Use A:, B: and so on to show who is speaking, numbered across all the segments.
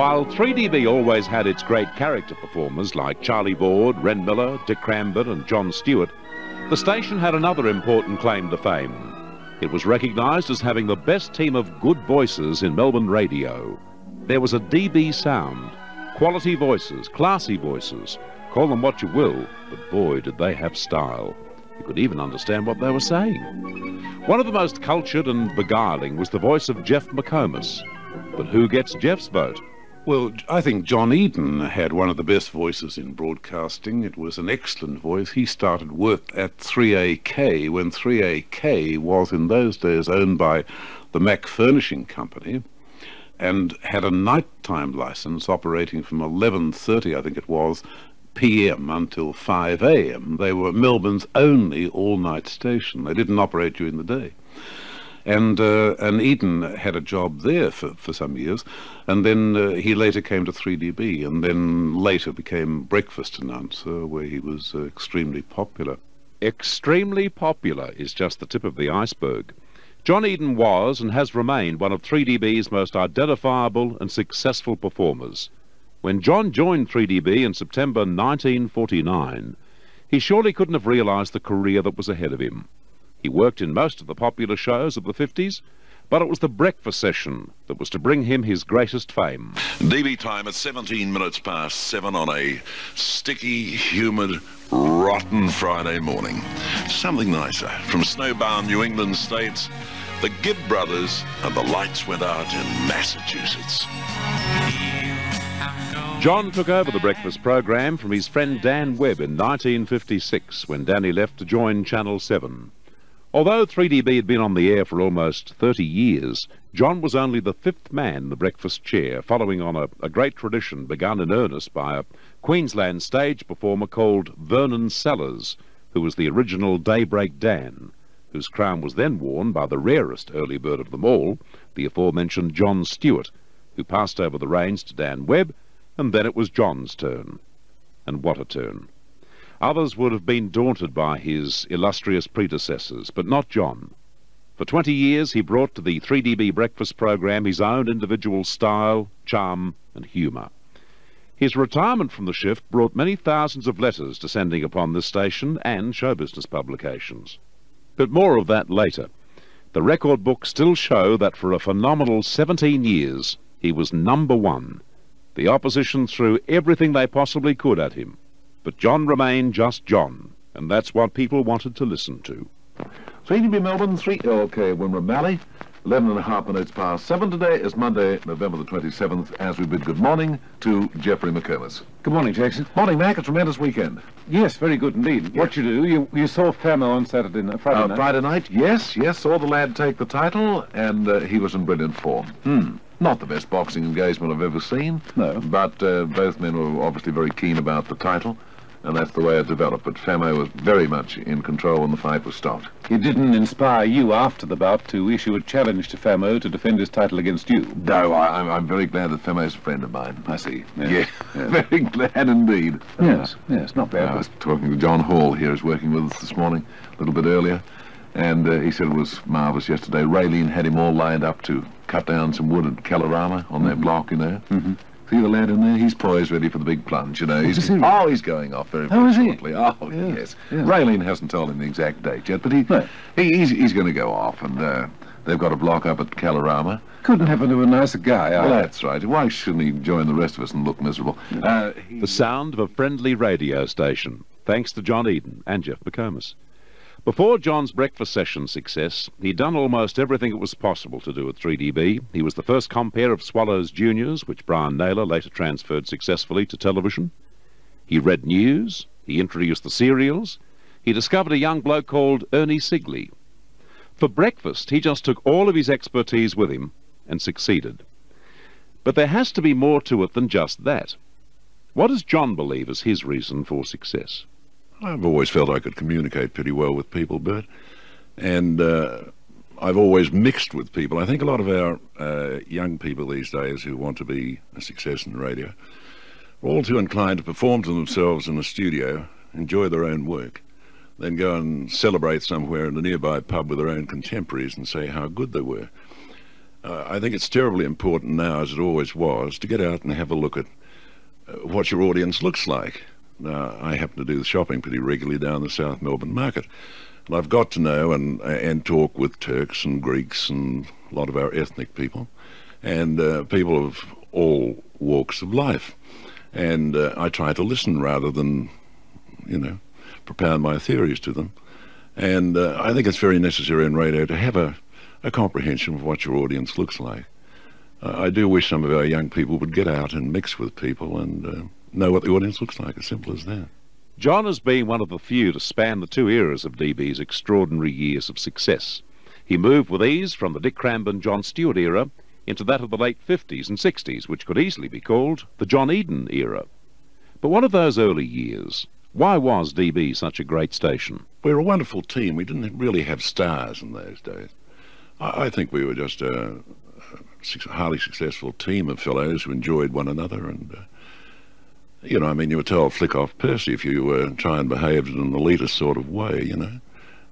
A: While 3DB always had its great character performers like Charlie Ward, Ren Miller, Dick Cranbert and John Stewart, the station had another important claim to fame. It was recognised as having the best team of good voices in Melbourne radio. There was a DB sound, quality voices, classy voices, call them what you will, but boy did they have style. You could even understand what they were saying. One of the most cultured and beguiling was the voice of Geoff McComas. But who gets Geoff's vote?
B: Well, I think John Eden had one of the best voices in broadcasting. It was an excellent voice. He started work at 3AK when 3AK was in those days owned by the Mac Furnishing Company and had a nighttime license operating from 11.30, I think it was, p.m. until 5 a.m. They were Melbourne's only all-night station. They didn't operate during the day and uh, and Eden had a job there for, for some years, and then uh, he later came to 3DB, and then later became breakfast announcer, where he was uh, extremely popular.
A: Extremely popular is just the tip of the iceberg. John Eden was and has remained one of 3DB's most identifiable and successful performers. When John joined 3DB in September 1949, he surely couldn't have realized the career that was ahead of him. He worked in most of the popular shows of the 50s, but it was the breakfast session that was to bring him his greatest fame.
C: DB time at 17 minutes past 7 on a sticky, humid, rotten Friday morning. Something nicer. From snowbound New England states, the Gibb brothers and the lights went out in Massachusetts.
A: John took over the breakfast program from his friend Dan Webb in 1956 when Danny left to join Channel 7. Although 3DB had been on the air for almost 30 years, John was only the fifth man in the breakfast chair, following on a, a, great tradition begun in earnest by a Queensland stage performer called Vernon Sellers, who was the original Daybreak Dan, whose crown was then worn by the rarest early bird of them all, the aforementioned John Stewart, who passed over the reins to Dan Webb, and then it was John's turn. And what a turn. Others would have been daunted by his illustrious predecessors, but not John. For 20 years he brought to the 3DB breakfast program his own individual style, charm and humour. His retirement from the shift brought many thousands of letters descending upon this station and show business publications. But more of that later. The record books still show that for a phenomenal 17 years he was number one. The opposition threw everything they possibly could at him. But John remained just John, and that's what people wanted to listen to.
D: 3DB Melbourne, 3 OK Wimmera Mallee. 11 and a half minutes past 7 today is Monday, November the 27th, as we bid good morning to Geoffrey McComas.
E: Good morning, Jackson.
D: Morning, Mac. A tremendous weekend.
E: Yes, very good indeed. What you do, you, you saw Famo on Saturday night, Friday
D: Uh,
E: night.
D: Friday night, yes, yes, saw the lad take the title, and uh, he was in brilliant form.
E: Hmm.
D: Not the best boxing engagement I've ever seen.
E: No.
D: But uh, both men were obviously very keen about the title, and that's the way it developed. But Famo was very much in control when the fight was stopped.
E: It didn't inspire you after the bout to issue a challenge to Famo to defend his title against you.
D: No, I, I'm, I'm very glad that Famo's a friend of mine.
E: I see.
D: Yeah, very glad indeed.
E: Yes, yes, not bad.
D: I was talking to John Hall here, who's working with us this morning, a little bit earlier, and uh, he said it was marvellous yesterday. Raylene had him all lined up to cut down some wood at Kalorama on their block, you know. Mm-hmm. See the lad in there? He's poised, ready for the big plunge, you know. He's,
E: is he?
D: oh, he's going off very, very
E: Oh, is he?
D: Oh,
E: Yeah,
D: yes.
E: yeah.
D: Raylene hasn't told him the exact date yet, but he,
E: No.
D: he he's, he's going to go off, and uh, they've got a block up at Kalorama.
E: Couldn't happen to a nicer guy.
D: Well,
E: either.
D: that's right. Why shouldn't he join the rest of us and look miserable? Uh, he-
A: The sound of a friendly radio station, thanks to John Eden and Geoff McComas. Before John's breakfast session success, he'd done almost everything it was possible to do at 3DB. He was the first compere of Swallows Juniors, which Brian Naylor later transferred successfully to television. He read news, he introduced the serials, he discovered a young bloke called Ernie Sigley. For breakfast, he just took all of his expertise with him and succeeded. But there has to be more to it than just that. What does John believe is his reason for success?
B: I've always felt I could communicate pretty well with people, Bert, and uh, I've always mixed with people. I think a lot of our uh, young people these days who want to be a success in radio are all too inclined to perform to themselves in the studio, enjoy their own work, then go and celebrate somewhere in a nearby pub with their own contemporaries and say how good they were.
C: Uh, I think it's terribly important now, as it always was, to get out and have a look at uh, what your audience looks like. I happen to do the shopping pretty regularly down the South Melbourne market. And I've got to know and, and talk with Turks and Greeks and a lot of our ethnic people and uh, people of all walks of life. And uh, I try to listen rather than, you know, propound my theories to them. And uh, I think it's very necessary in radio to have a, a comprehension of what your audience looks like. Uh, I do wish some of our young people would get out and mix with people and uh, know what the audience looks like, as simple as that.
A: John has been one of the few to span the two eras of DB's extraordinary years of success. He moved with ease from the Dick Cramben John Stewart era into that of the late 50s and 60s, which could easily be called the John Eden era. But what of those early years? Why was DB such a great station?
C: We were a wonderful team. We didn't really have stars in those days. I, I think we were just a, a, highly successful team of fellows who enjoyed one another and, uh, you know, I mean, you were told flick off Percy if you were try and behave in an elitist sort of way, you know.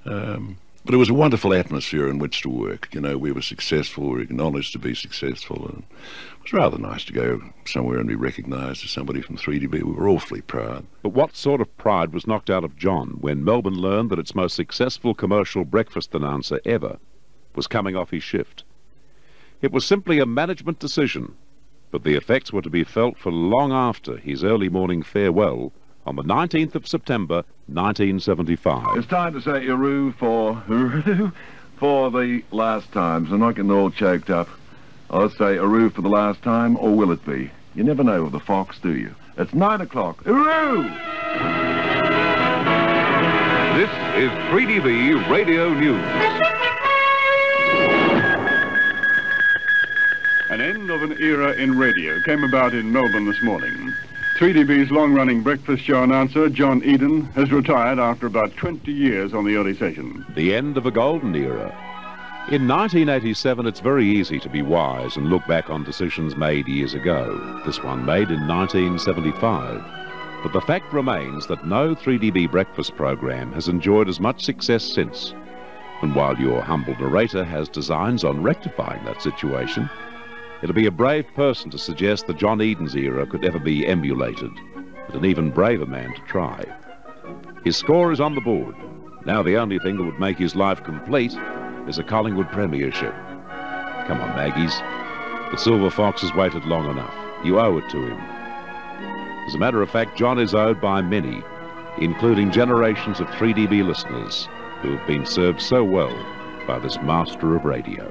C: Um, but it was a wonderful atmosphere in which to work. You know, we were successful, we were acknowledged to be successful, and it was rather nice to go somewhere and be recognised as somebody from 3DB. We were awfully proud.
A: But what sort of pride was knocked out of John when Melbourne learned that its most successful commercial breakfast announcer ever was coming off his shift? It was simply a management decision, but the effects were to be felt for long after his early morning farewell on the 19th of September 1975.
D: It's time to say Uru for for the last time, so I'm not getting all choked up. I'll say Uru for the last time, or will it be? You never know with the fox, do you? It's nine o'clock. Uru!
E: This is 3DB Radio News.
F: An end of an era in radio came about in Melbourne this morning. 3DB's long-running breakfast show announcer, John Eden, has retired after about 20 years on the early session.
A: The end of a golden era. In 1987, it's very easy to be wise and look back on decisions made years ago. This one made in 1975. But the fact remains that no 3DB breakfast program has enjoyed as much success since. And while your humble narrator has designs on rectifying that situation, It'll be a brave person to suggest that John Eden's era could ever be emulated, but an even braver man to try. His score is on the board. Now the only thing that would make his life complete is a Collingwood premiership. Come on, Maggies. The Silver Fox has waited long enough. You owe it to him. As a matter of fact, John is owed by many, including generations of 3DB listeners who have been served so well by this master of radio.